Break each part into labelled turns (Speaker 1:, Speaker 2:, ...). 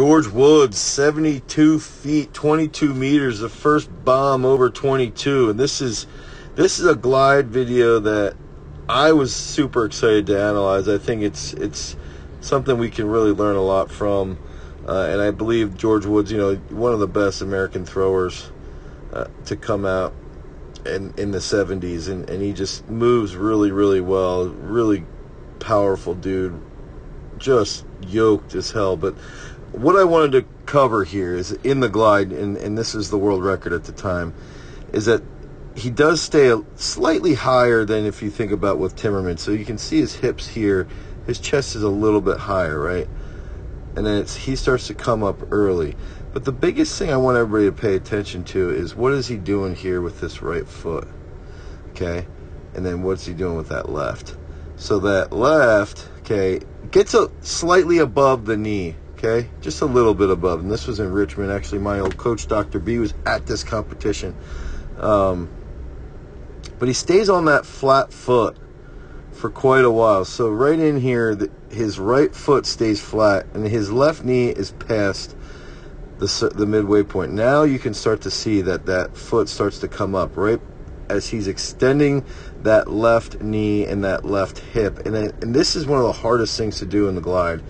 Speaker 1: George Woods, 72 feet, 22 meters, the first bomb over 22. And this is this is a glide video that I was super excited to analyze. I think it's it's something we can really learn a lot from. Uh, and I believe George Woods, you know, one of the best American throwers uh, to come out in in the 70s, and, and he just moves really, really well. Really powerful dude, just yoked as hell. But what I wanted to cover here is in the glide, and, and this is the world record at the time, is that he does stay slightly higher than if you think about with Timmermann. So you can see his hips here. His chest is a little bit higher, right? And then he starts to come up early. But the biggest thing I want everybody to pay attention to is what is he doing here with this right foot? Okay? And then what's he doing with that left? So that left, okay, gets a slightly above the knee, okay? Just a little bit above. And this was in Richmond. Actually, my old coach, Dr. B, was at this competition. Um, but he stays on that flat foot for quite a while. So right in here, the, his right foot stays flat, and his left knee is past the the midway point. Now you can start to see that that foot starts to come up right as he's extending that left knee and that left hip. And then, and this is one of the hardest things to do in the glide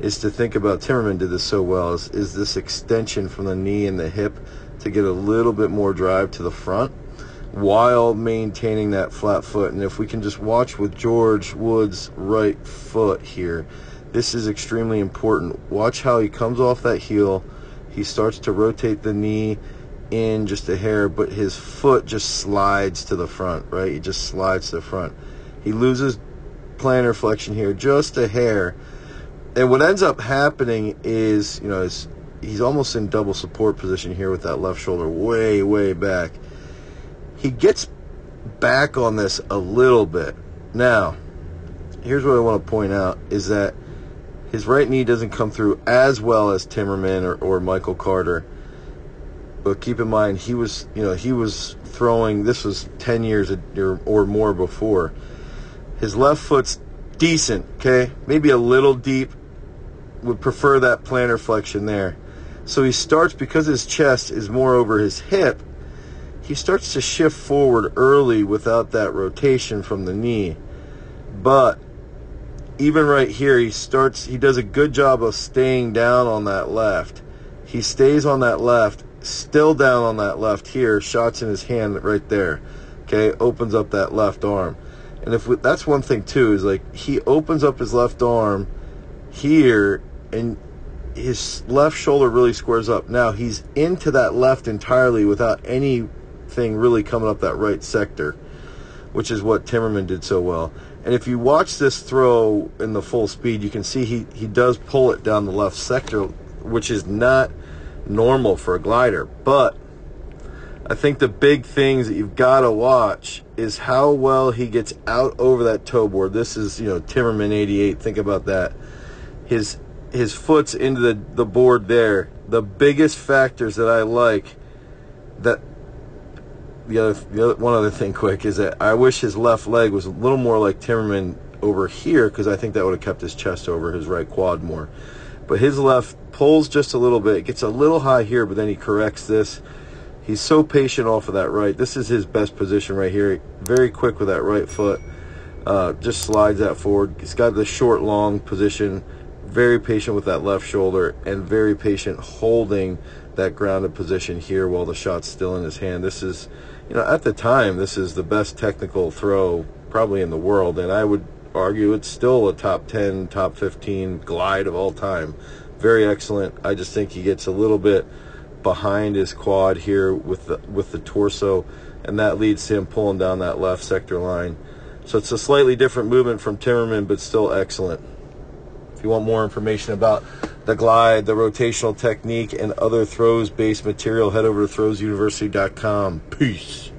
Speaker 1: is to think about Timmermann did this so well is, is this extension from the knee and the hip to get a little bit more drive to the front while maintaining that flat foot. And if we can just watch with George Woods' right foot here, this is extremely important. Watch how he comes off that heel. He starts to rotate the knee in just a hair, but his foot just slides to the front, right? He just slides to the front. He loses plantar flexion here just a hair. And what ends up happening is, you know, he's almost in double support position here with that left shoulder way, way back. He gets back on this a little bit. Now, here's what I want to point out is that his right knee doesn't come through as well as Timmermann or, or Michael Carter but keep in mind he was you know he was throwing this was 10 years or, or more before his left foot's decent okay maybe a little deep would prefer that plantar flexion there so he starts because his chest is more over his hip he starts to shift forward early without that rotation from the knee but even right here he starts he does a good job of staying down on that left he stays on that left still down on that left here, shots in his hand right there. Okay, opens up that left arm. And if we, that's one thing too is like he opens up his left arm here and his left shoulder really squares up. Now he's into that left entirely without anything really coming up that right sector, which is what Timmermann did so well. And if you watch this throw in the full speed, you can see he, he does pull it down the left sector, which is not normal for a glider. But I think the big things that you've got to watch is how well he gets out over that toe board. This is, you know, Timmermann 88. Think about that. His his foot's into the, the board there. The biggest factors that I like that the other, the other one other thing quick is that I wish his left leg was a little more like Timmermann over here because I think that would have kept his chest over his right quad more. But his left pulls just a little bit, gets a little high here, but then he corrects this. He's so patient off of that right. This is his best position right here. Very quick with that right foot. Uh, just slides that forward. He's got the short, long position. Very patient with that left shoulder and very patient holding that grounded position here while the shot's still in his hand. This is, you know, at the time, this is the best technical throw probably in the world. And I would argue it's still a top 10, top 15 glide of all time very excellent. I just think he gets a little bit behind his quad here with the with the torso, and that leads to him pulling down that left sector line. So it's a slightly different movement from Timmermann, but still excellent. If you want more information about the glide, the rotational technique, and other throws based material, head over to throwsuniversity.com. Peace.